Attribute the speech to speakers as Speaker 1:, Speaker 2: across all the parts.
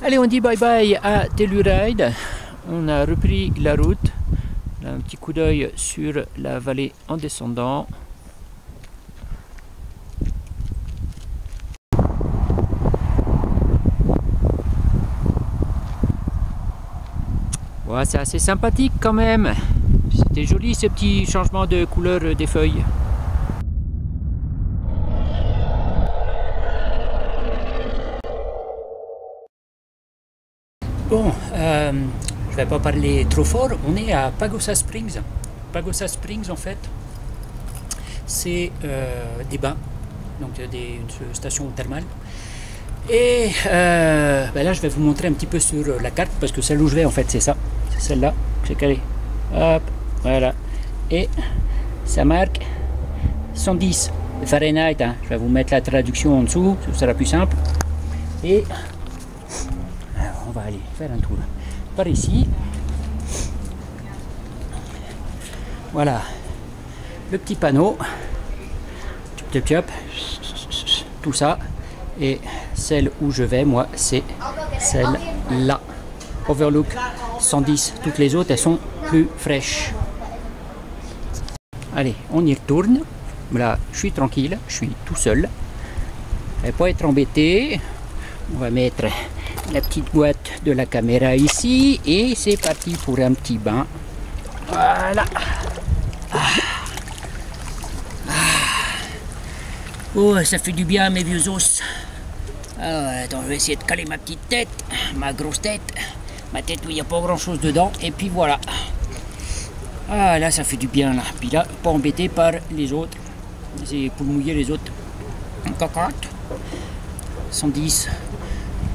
Speaker 1: Allez, on dit bye bye à Telluride. On a repris la route. un petit coup d'œil sur la vallée en descendant. Ouais, c'est assez sympathique quand même. C'était joli ces petits changements de couleur des feuilles. Bon, euh, je vais pas parler trop fort. On est à Pagosa Springs. Pagosa Springs, en fait, c'est euh, des bains, donc des, une station thermale. Et euh, ben là, je vais vous montrer un petit peu sur la carte parce que celle où je vais, en fait, c'est ça. C'est celle-là. J'ai calé. Hop, voilà. Et ça marque 110 Fahrenheit. Hein. Je vais vous mettre la traduction en dessous, ce sera plus simple. Et on va aller faire un tour par ici. Voilà le petit panneau. Tout ça. Et celle où je vais, moi, c'est celle-là. Overlook 110. Toutes les autres, elles sont plus fraîches. Allez, on y retourne. Là, je suis tranquille, je suis tout seul. Je pas être embêté. On va mettre la petite boîte de la caméra ici et c'est parti pour un petit bain. Voilà. Ah. Ah. Oh, ça fait du bien mes vieux os. Alors, attends, je vais essayer de caler ma petite tête, ma grosse tête, ma tête où il n'y a pas grand chose dedans, et puis voilà. Ah, là, ça fait du bien, là. Puis là, pas embêté par les autres. C'est pour mouiller les autres. Cocotte. 110,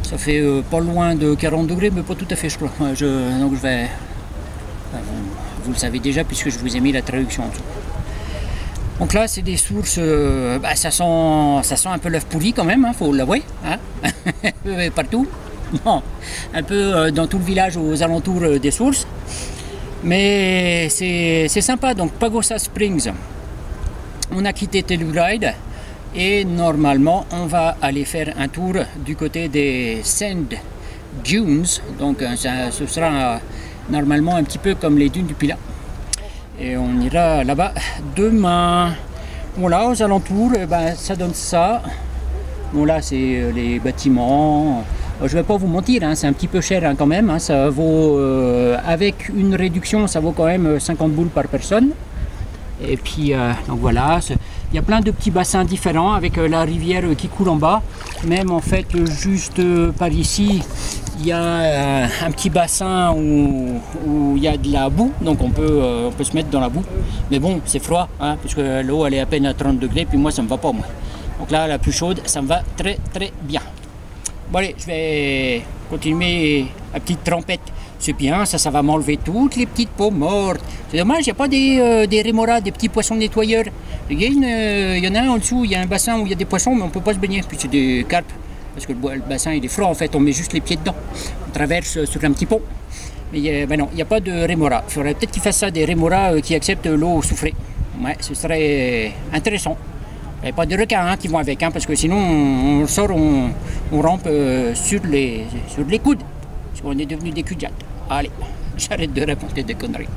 Speaker 1: ça fait euh, pas loin de 40 degrés, mais pas tout à fait, je crois. Je, donc je vais. vous le savez déjà puisque je vous ai mis la traduction en dessous. Donc là, c'est des sources. Bah, ça, sent, ça sent un peu l'œuf pourri quand même, il hein, faut l'avouer. Hein Partout. Non, un peu euh, dans tout le village aux alentours des sources. Mais c'est sympa. Donc Pagosa Springs. On a quitté Telluride. Et normalement, on va aller faire un tour du côté des Sand Dunes. Donc euh, ce sera euh, normalement un petit peu comme les dunes du Pilat. Et on ira là-bas demain. Voilà, aux alentours, eh ben, ça donne ça. Bon là, c'est euh, les bâtiments. Je vais pas vous mentir, hein, c'est un petit peu cher hein, quand même. Hein. ça vaut, avec une réduction, ça vaut quand même 50 boules par personne. Et puis, donc voilà, il y a plein de petits bassins différents avec euh, la rivière euh, qui coule en bas. Même en fait, juste euh, par ici, il y a un petit bassin où, il y a de la boue, donc on peut, se mettre dans la boue. Mais bon, c'est froid, hein, puisque l'eau elle est à peine à 30 degrés, puis moi ça me va pas moi. Donc là, la plus chaude, ça me va très très bien. Bon allez, je vais continuer à petite trempette. C'est bien, ça, ça va m'enlever toutes les petites peaux mortes. C'est dommage, il n'y a pas des, euh, des rémoras, des petits poissons nettoyeurs. Il y, euh, il y, en a un en dessous, il y a un bassin où il y a des poissons, mais on ne peut pas se baigner. Puis c'est des carpes, parce que le, bassin il est froid en fait, on met juste les pieds dedans. On traverse euh, sur un petit pont. Mais ben non, il n'y a pas de rémora. Il faudrait peut-être qu'ils fassent ça, des rémoras qui acceptent l'eau souffrée. Ouais, ce serait intéressant. Il n'y a pas de requins hein, qui vont avec, hein, parce que sinon on, sort, on, rampe sur, les, sur les coudes. Parce qu'on est devenu des cul Allez, j'arrête de raconter des conneries.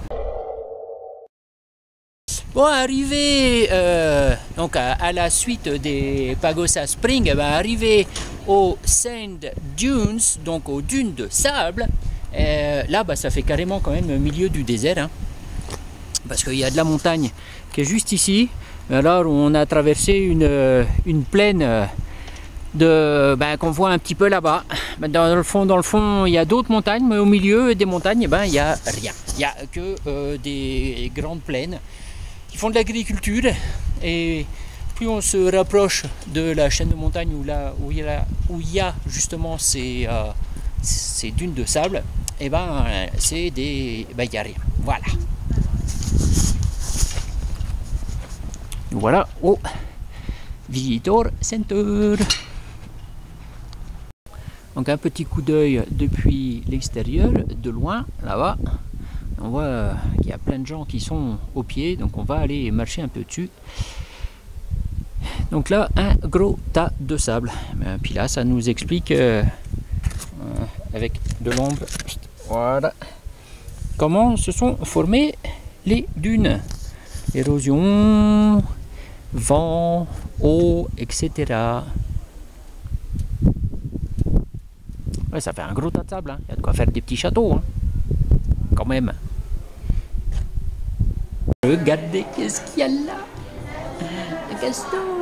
Speaker 1: Bon, arrivé euh, donc à, la suite des Pagosa Springs, eh ben, arrivé aux Sand Dunes, donc aux dunes de sable, euh, là bah, ça fait carrément quand même milieu du désert, hein. parce qu'il y a de la montagne qui est juste ici. Alors on a traversé une, une plaine ben, qu'on voit un petit peu là-bas. Ben, dans le fond, dans le fond, il y a d'autres montagnes, mais au milieu des montagnes, ben, il n'y a rien. Il n'y a que euh, des grandes plaines qui font de l'agriculture. Et plus on se rapproche de la chaîne de montagne où, là, où, il, y a, justement ces, euh, ces dunes de sable, et ben c'est des. Ben, il n'y a rien. Voilà. Voilà au Visitor Center. Donc un petit coup d'œil depuis l'extérieur, de loin, là-bas. On voit qu'il y a plein de gens qui sont au pied, donc on va aller marcher un peu dessus. Donc là, un gros tas de sable. Puis là, ça nous explique euh, avec de l'ombre. Voilà. Comment se sont formées les dunes? Érosion, vent, eau, etc. Ouais, ça fait un gros tas de sable. Hein. Il y a de quoi faire des petits châteaux. Hein. Quand même. Regardez qu'est-ce qu'il y a là. Un castor.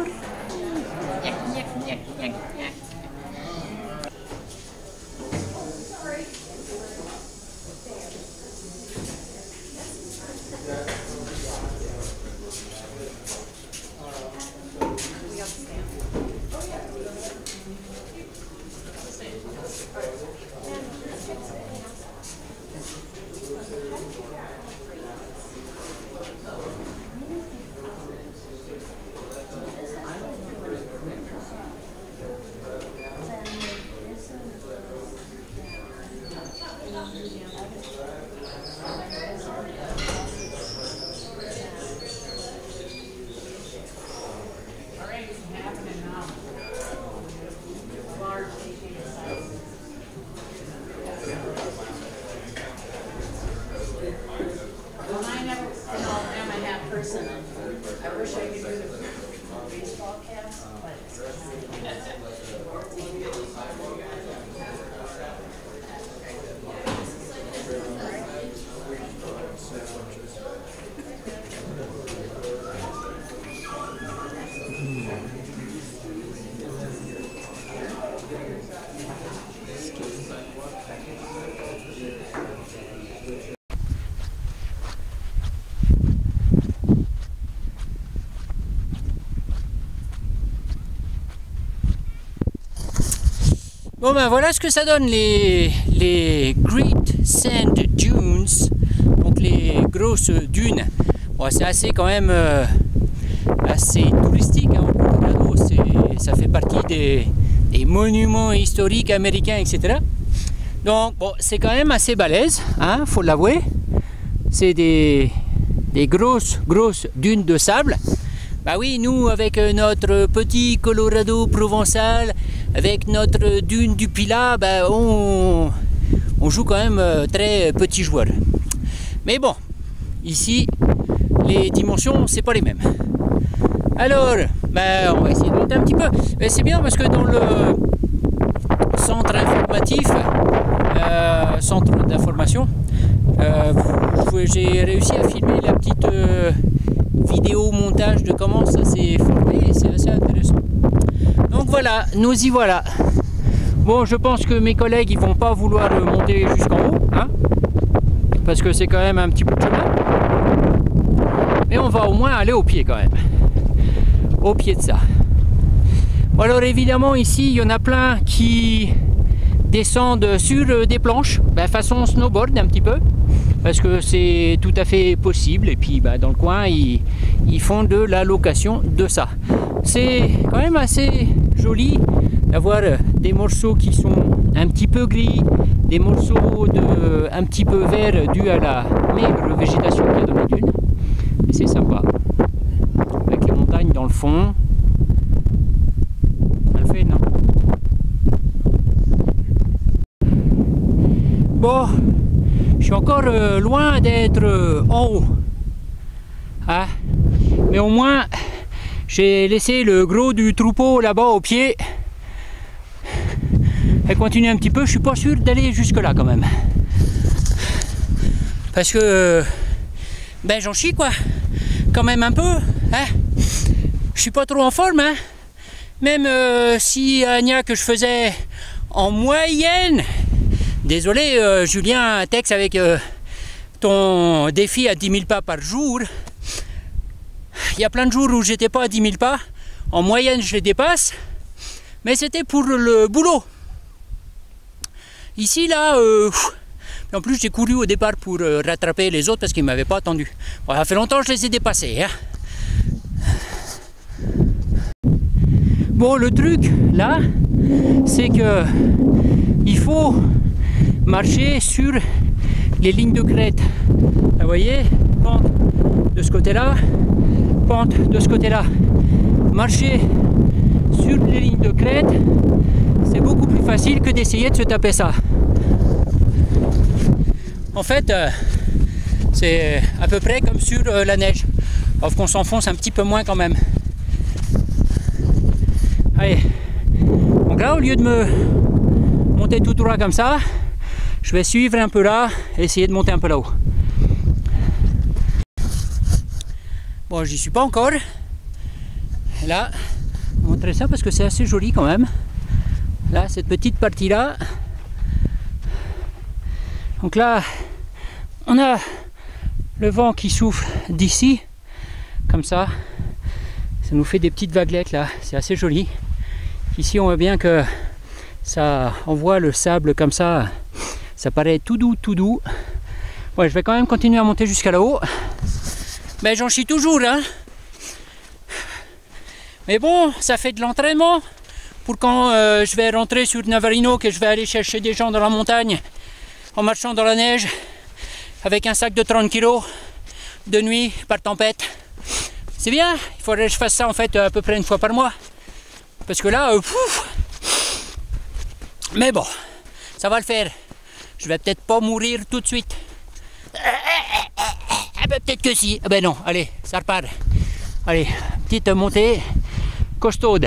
Speaker 2: listen, I wish I could do the baseball caps? but it's kind of.
Speaker 1: Bon ben voilà ce que ça donne les, les Great Sand Dunes, donc les grosses dunes. Bon, c'est assez quand même euh, assez touristique hein, au ça fait partie des, des, monuments historiques américains, etc. Donc bon, c'est quand même assez balèze, hein, faut l'avouer. C'est des, des grosses, grosses dunes de sable. Bah oui, nous avec notre petit Colorado provençal, avec notre dune du Pilat, ben, on, joue quand même euh, très petit joueur. Mais bon, ici, les dimensions, c'est pas les mêmes. Alors, ben, on va essayer de monter un petit peu. c'est bien parce que dans le centre informatif, euh, centre d'information, euh, j'ai réussi à filmer la petite vidéo montage de comment ça s'est formé et c'est assez intéressant. Donc nous y voilà. Bon, je pense que mes collègues ils vont pas vouloir monter jusqu'en haut, hein, parce que c'est quand même un petit peu de chemin. Mais on va au moins aller au pied quand même, au pied de ça. Bon alors évidemment ici il y en a plein qui descendent sur des planches, ben, façon snowboard un petit peu, parce que c'est tout à fait possible. Et puis ben, dans le coin ils font de la location de ça. C'est quand même assez joli d'avoir des morceaux qui sont un petit peu gris, des morceaux de, un petit peu vert dû à la maigre végétation qu'il y a dans les dunes. Et c'est sympa. Avec les montagnes dans le fond. Ça fait, non? Bon, je suis encore euh, loin d'être euh, en haut. Ah, mais au moins, j'ai laissé le gros du troupeau là-bas au pied. Elle continue un petit peu, je suis pas sûr d'aller jusque là quand même. Parce que ben j'en chie quoi. Quand même un peu. Hein. Je suis pas trop en forme. Hein. Même euh, si Anya que je faisais en moyenne. Désolé euh, Julien, texte avec euh, ton défi à 10 000 pas par jour. Il y a plein de jours où j'étais pas à 10 000 pas. En moyenne, je les dépasse. Mais c'était pour le boulot. Ici, là, euh, en plus, j'ai couru au départ pour euh, rattraper les autres parce qu'ils ne m'avaient pas attendu. ça fait longtemps que je les ai dépassés. Hein. Bon, le truc, là, c'est que il faut marcher sur les lignes de crête. Vous voyez, de ce côté-là, pente de ce côté-là. Marcher sur les lignes de crête, c'est beaucoup plus facile que d'essayer de se taper ça. en fait, euh, c'est à peu près comme sur euh, la neige. Sauf qu'on s'enfonce un petit peu moins quand même. Allez. Donc là, au lieu de me monter tout droit comme ça, je vais suivre un peu là et essayer de monter un peu là-haut. Bon, j'y suis pas encore. Là, je vais montrer ça parce que c'est assez joli quand même. Là, cette petite partie-là. Donc là, on a le vent qui souffle d'ici, comme ça. Ça nous fait des petites vaguelettes là, c'est assez joli. Ici, on voit bien que ça envoie le sable comme ça. Ça paraît tout doux, tout doux. Ouais, je vais quand même continuer à monter jusqu'à là-haut. Mais j'en chie toujours, hein. Mais bon, ça fait de l'entraînement pour quand euh, je vais rentrer sur Navarino, que je vais aller chercher des gens dans la montagne en marchant dans la neige avec un sac de 30 kg de nuit par tempête. C'est bien, il faudrait que je fasse ça en fait à peu près une fois par mois. Parce que là, euh, mais bon, ça va le faire. Je vais peut-être pas mourir tout de suite. Ah ben peut-être que si. Ah ben non, allez, ça repart. Allez, petite montée costaude.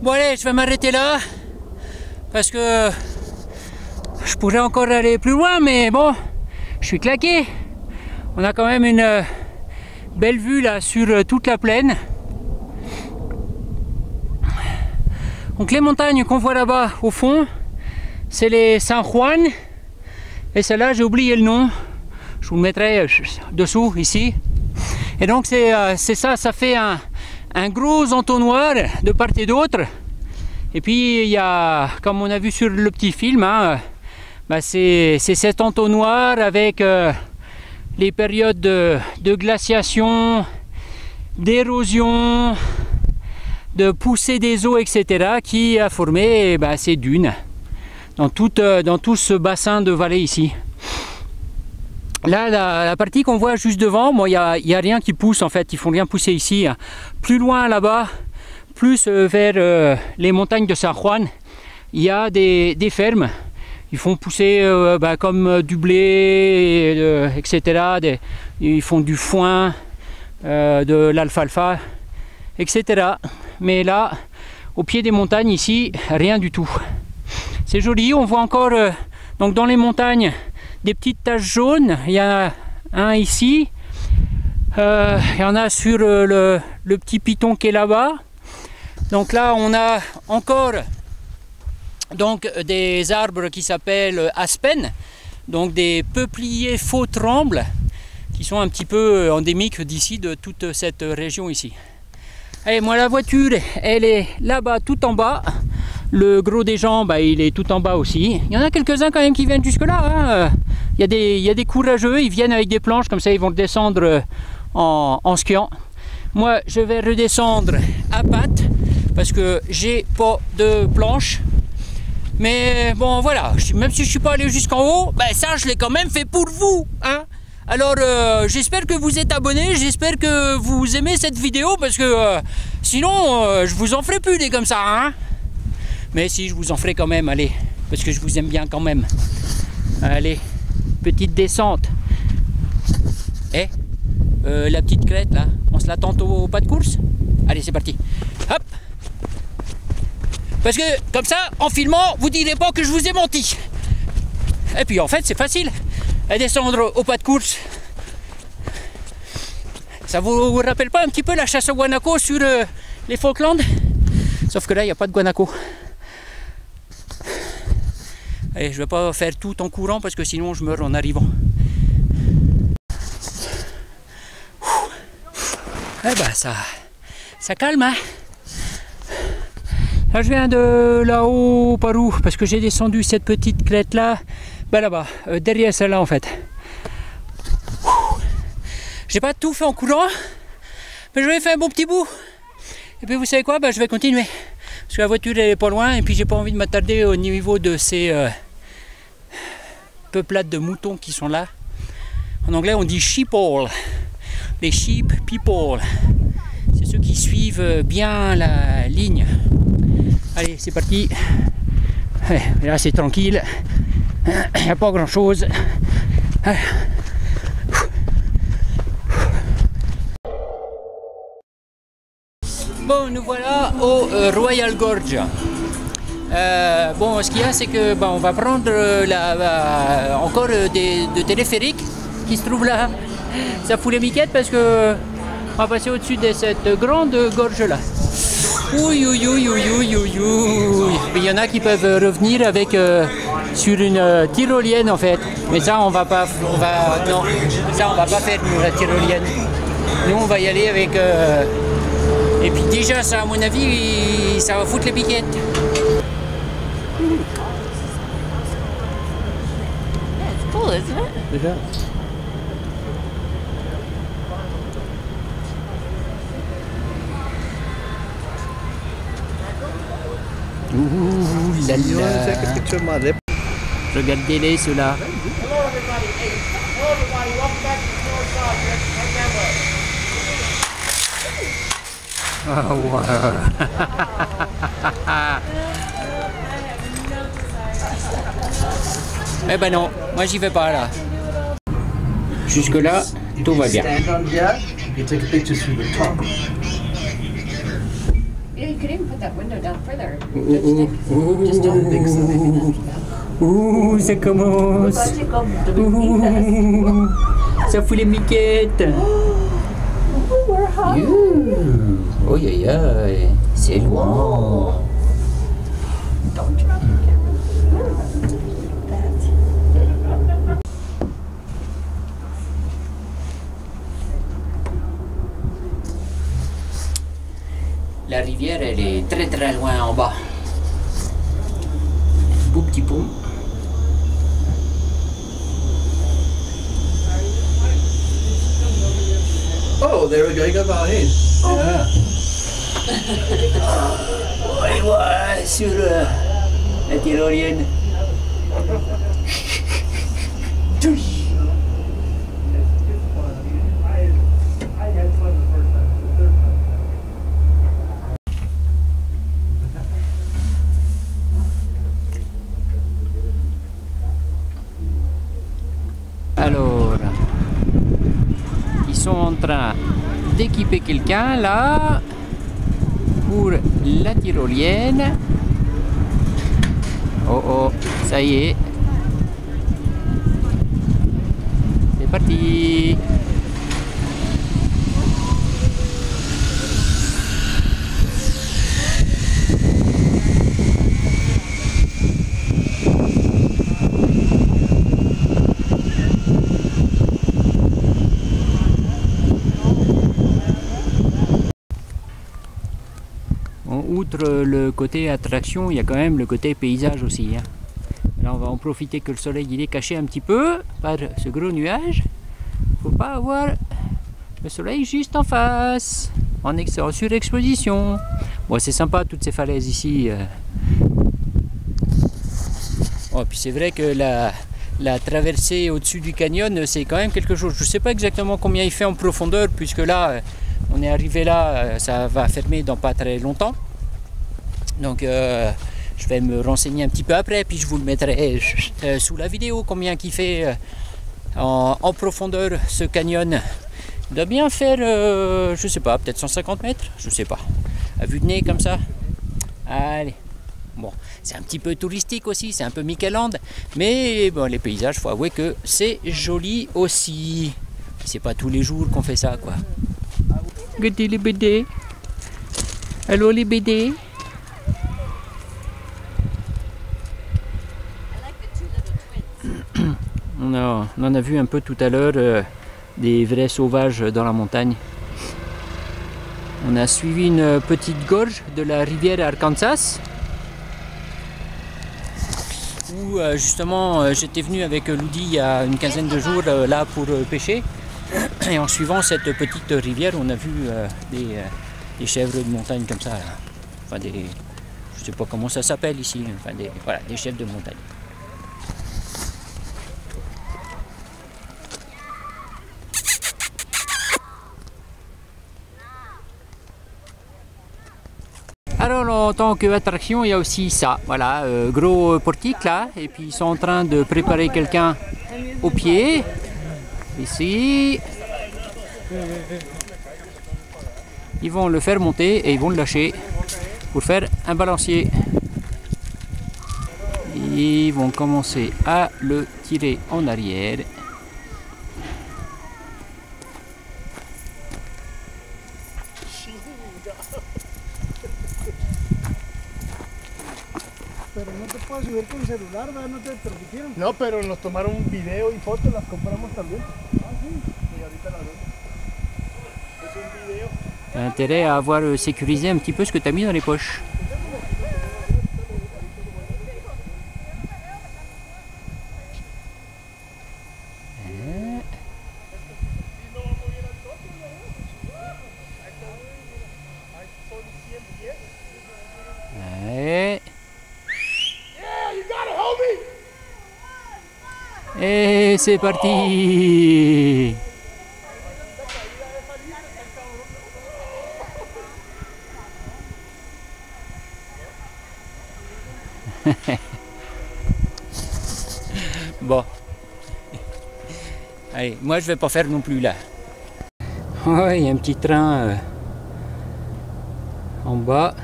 Speaker 1: Bon allez, je vais m'arrêter là parce que je pourrais encore aller plus loin, mais bon, je suis claqué. On a quand même une euh, belle vue là sur euh, toute la plaine. Donc les montagnes qu'on voit là-bas au fond, c'est les San Juan. Et celle-là, j'ai oublié le nom. Je vous le mettrai euh, dessous, ici. Et donc c'est ça, ça fait un, gros entonnoir de part et d'autre. Et puis il y a, comme on a vu sur le petit film, hein, bah, c'est cet entonnoir avec les périodes de, glaciation, d'érosion, de poussée des eaux, etc., qui a formé bah, ces dunes dans, euh, dans tout ce bassin de vallée ici. Là, la, partie qu'on voit juste devant, il n'y a, rien qui pousse en fait, ils font rien pousser ici. Plus loin là-bas, plus euh, vers euh, les montagnes de San Juan, il y a des, fermes. Ils font pousser euh, bah, comme du blé, etc. ils font du foin, de l'alfalfa, etc. Mais là, au pied des montagnes ici, rien du tout. C'est joli, on voit encore donc dans les montagnes des petites taches jaunes. Il y en a un ici. Euh, il y en a sur le, petit piton qui est là-bas. Donc là, on a encore donc, des arbres qui s'appellent aspen, donc des peupliers faux trembles qui sont un petit peu endémiques d'ici, de toute cette région ici. Et moi, la voiture, elle est là-bas, tout en bas. Le gros des gens, bah, il est tout en bas aussi. Il y en a quelques-uns quand même qui viennent jusque-là. Hein. Il, y a des, il y a des courageux, ils viennent avec des planches, comme ça ils vont descendre euh, en, skiant. Moi, je vais redescendre à pattes parce que j'ai pas de planche. Mais bon, voilà, même si je suis pas allé jusqu'en haut, ben ça, je l'ai quand même fait pour vous. Hein alors, euh, j'espère que vous êtes abonnés, j'espère que vous aimez cette vidéo parce que euh, sinon, je vous en ferai plus des comme ça. Hein mais si, je vous en ferai quand même, allez, parce que je vous aime bien quand même. Allez, petite descente. Eh, euh, la petite crête là, on se la tente au, pas de course? Allez, c'est parti. Hop Parce que comme ça, en filmant, vous direz pas que je vous ai menti. Et puis en fait, c'est facile. À descendre au pas de course. Ça vous, rappelle pas un petit peu la chasse au guanaco sur euh, les Falklands? Sauf que là, il n'y a pas de guanaco. Et je vais pas faire tout en courant parce que sinon je meurs en arrivant. Eh ben ça, ça calme hein. Là je viens de là-haut par où? Parce que j'ai descendu cette petite crête là, ben là-bas, euh, derrière celle-là en fait. J'ai pas tout fait en courant, mais je vais faire un bon petit bout. Et puis vous savez quoi, ben, je vais continuer. Parce que la voiture elle est pas loin et puis j'ai pas envie de m'attarder au niveau de ces, euh, peuplade de moutons qui sont là. En anglais, on dit sheeple. Les sheep people. C'est ceux qui suivent bien la ligne. Allez, c'est parti. Là, c'est tranquille. Il n'y a pas grand chose. Bon, nous voilà au euh, Royal Gorge. Euh, bon, ce qu'il y a, c'est que on va prendre la, encore des, de téléphériques qui se trouvent là. Ça fout les miquettes parce que on va passer au-dessus de cette grande gorge là. Oui, oui, oui, Il y en a qui peuvent revenir avec euh, sur une euh, tyrolienne en fait. Mais ça, on va pas, on va, non, ça on va pas faire nous, la tyrolienne. Nous, on va y aller avec. Euh, et puis déjà, ça, à mon avis, ça va foutre les piquettes.
Speaker 2: It's cool, isn't it?
Speaker 3: Déjà.
Speaker 1: Ouh là là.
Speaker 3: picture of my lip.
Speaker 1: Regardez-les ceux-là. Ah ouais. eh ben non, moi j'y vais pas là. Jusque là, tout va bien.
Speaker 3: You
Speaker 2: could even put that window down further.
Speaker 1: Ouh, ouh,
Speaker 2: Just don't think so.
Speaker 1: ouh, ça commence. Ouh, ça fout les miquettes. Oh aïe aïe, c'est loin.
Speaker 2: Don't drop the camera.
Speaker 1: La rivière, elle est très très loin en bas. Beau petit pont.
Speaker 3: Oh, there we go. You go by ahead.
Speaker 1: On va aller voir sur euh, la tyrolienne. Alors, ils sont en train quelqu'un là pour la tyrolienne. Oh oh, ça y est. C'est parti. Bon, le côté attraction, il y a quand même le côté paysage aussi. hein. Là, on va en profiter que le soleil il est caché un petit peu par ce gros nuage. Faut pas avoir le soleil juste en face, en, en surexposition. Bon, c'est sympa toutes ces falaises ici. euh. Oh, puis c'est vrai que la, la traversée au-dessus du canyon, c'est quand même quelque chose. Je ne sais pas exactement combien il fait en profondeur, puisque là, on est arrivé là, euh, ça va fermer dans pas très longtemps. Donc, euh, je vais me renseigner un petit peu après, puis je vous le mettrai euh, sous la vidéo combien il fait euh, en, profondeur ce canyon. Il doit bien faire, euh, je sais pas, peut-être 150 mètres, je sais pas. À vue de nez comme ça. Allez. Bon, c'est un petit peu touristique aussi, c'est un peu Micheland, mais bon, les paysages, faut avouer que c'est joli aussi. C'est pas tous les jours qu'on fait ça, quoi. Les BD. Allô les BD. On en a vu un peu tout à l'heure euh, des vrais sauvages dans la montagne. On a suivi une petite gorge de la rivière Arkansas où euh, justement euh, j'étais venu avec Ludi il y a une quinzaine de jours là pour pêcher. Et en suivant cette petite rivière, on a vu des, chèvres de montagne comme ça. Enfin des. Je sais pas comment ça s'appelle ici. Enfin des. Voilà, des chèvres de montagne. En tant qu'attraction, il y a aussi ça. Voilà, euh, gros portique là. Et puis ils sont en train de préparer quelqu'un au pied. Ici. Ils vont le faire monter et ils vont le lâcher pour faire un balancier. Ils vont commencer à le tirer en arrière.
Speaker 4: Puedes subir con celular, ¿verdad? No te permitieron. No, pero nos tomaron un video y fotos, las compramos también. Ah, sí. Y ahorita las vemos. Es un video.
Speaker 1: T'as intérêt à avoir euh, sécurisé un petit peu ce que tu as mis dans les poches. Eh. Eh. Et c'est parti Bon. Allez, moi je vais pas faire non plus là. Ouais, il y a un petit train euh, en bas.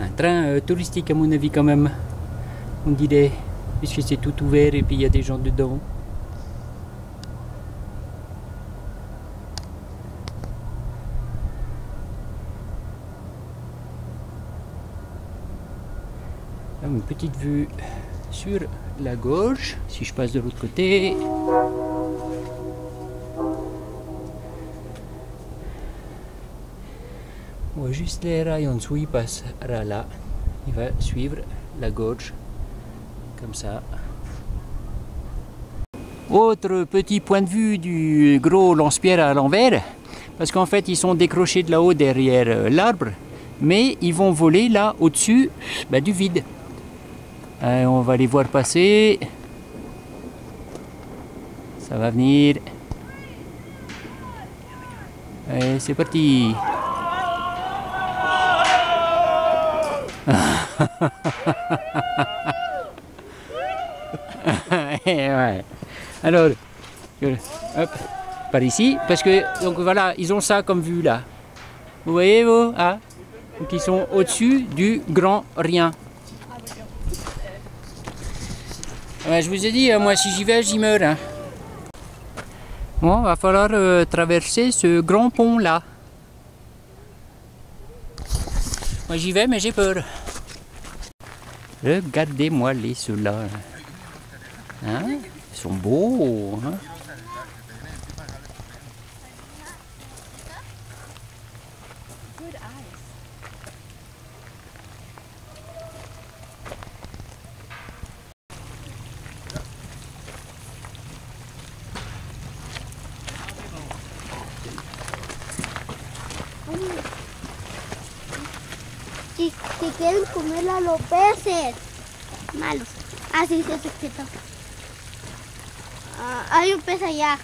Speaker 1: Un train euh, touristique à mon avis quand même. On dirait, puisque c'est tout ouvert et puis il y a des gens dedans. Une petite vue sur la gauche, si je passe de l'autre côté. Juste les dessous, il passera là. Il va suivre la gauche, comme ça. Autre petit point de vue du gros lance-pierre à l'envers, parce qu'en fait ils sont décrochés de là-haut derrière euh, l'arbre, mais ils vont voler là au-dessus bah, du vide. On va les voir passer. Ça va venir. Allez, c'est parti. ouais. Alors, euh, hop, par ici, parce que donc voilà, ils ont ça comme vue là. Vous voyez vous, ah ils sont au-dessus du grand rien. Je vous ai dit, euh, moi si j'y vais, j'y meurs. hein. Bon, va falloir euh, traverser ce grand pont là. Moi j'y vais, mais j'ai peur. Regardez-moi les ceux-là. Hein? Ils sont beaux. Hein?
Speaker 5: Si, si quieren comer a los peces. Malos. Ah, sí, sí, sí, quieto. Ah, hay un pez allá.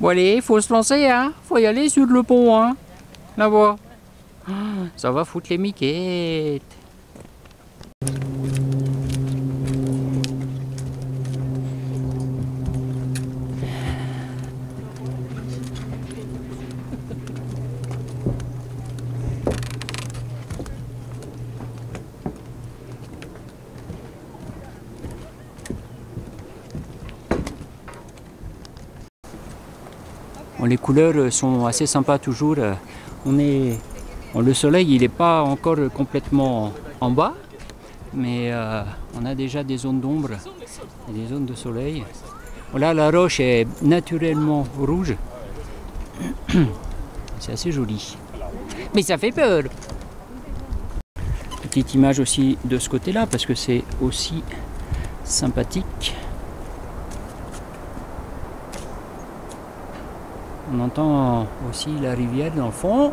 Speaker 1: Bon allez, faut se lancer, hein. Faut y aller sur le pont, hein. Là-bas. Ah, Ça va foutre les miquettes. Les couleurs sont assez sympas toujours. On est, le soleil, il n'est pas encore complètement en bas, mais euh, on a déjà des zones d'ombre et des zones de soleil. Voilà, la roche est naturellement rouge. C'est assez joli. Mais ça fait peur. Petite image aussi de ce côté-là parce que c'est aussi sympathique. On entend aussi la rivière dans le fond.